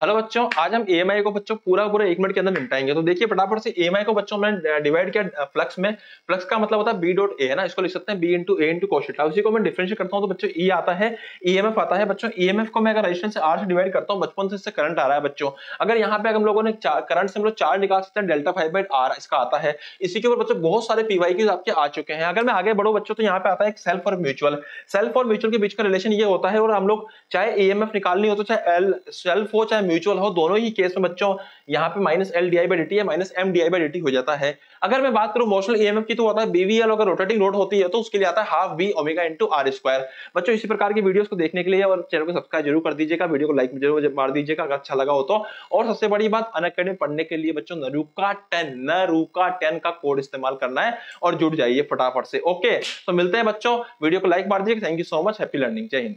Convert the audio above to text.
Hello बच्चों, आज हम ई को बच्चों पूरा पूरा एक मिनट के अंदर निपटाएँगे। तो देखिए, फटाफट से ई को बच्चों मैंने डिवाइड किया फ्लक्स में। फ्लक्स का मतलब होता है बी डॉट ए है ना? इसको लिख सकते हैं B into A into cos theta उसी को मैं डिफरेंशिएट करता हूँ तो बच्चों ई आता है ईएमएफ आता है। बच्चों ईएमएफ को मैं अगर रेजिस्टेंस आर से डिवाइड करता हूँ, बचपन से इससे करंट आ रहा है बच्चों। अगर यहाँ पे हम लोगों ने करंट से हम लोग चार्ज निकाल सकते हैं डेल्टा फाइव बाई आर इसका आता है। इसी के ऊपर बच्चों बहुत सारे पीवाई के आपके आ चुके हैं। अगर मैं आगे बढ़ो बच्चों तो यहाँ पे आता है सेल्फ और म्यूचुअल सेल्फ और म्यूचुअल के बीच का रिलेशन ये होता है और हम लोग चाहे ईएमएफ निकालनी हो तो चाहे एल सेल्फ हो, चाहे म्यूचुअल हो, दोनों ही केस में बच्चों, यहाँ पे माइनस एल डी आई है माइनस एम डी आई हो जाता है। अगर मैं बात करूँ मोशनल ईएमएफ की तो होता है बीवीएल अगर रोटेटिंग लोड होती है तो उसके लिए आता है half B omega into R square बच्चों, इसी प्रकार की वीडियोस को देखने के लिए और चैनल को सब्सक्राइब ज़रूर कर दीजिएगा। वीडियो को लाइक ज़रूर मार दीजिएगा, अगर अच्छा लगा हो तो। और सबसे बड़ी बात अन पढ़ने के लिए बच्चों नरूका टेन नरूका टेन का कोड इस्तेमाल करना है और जुड़ जाइए फटाफट से। ओके तो मिलते हैं बच्चों, वीडियो को लाइक मार दीजिए thank you so much happy learning जय हिंद।